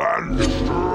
land.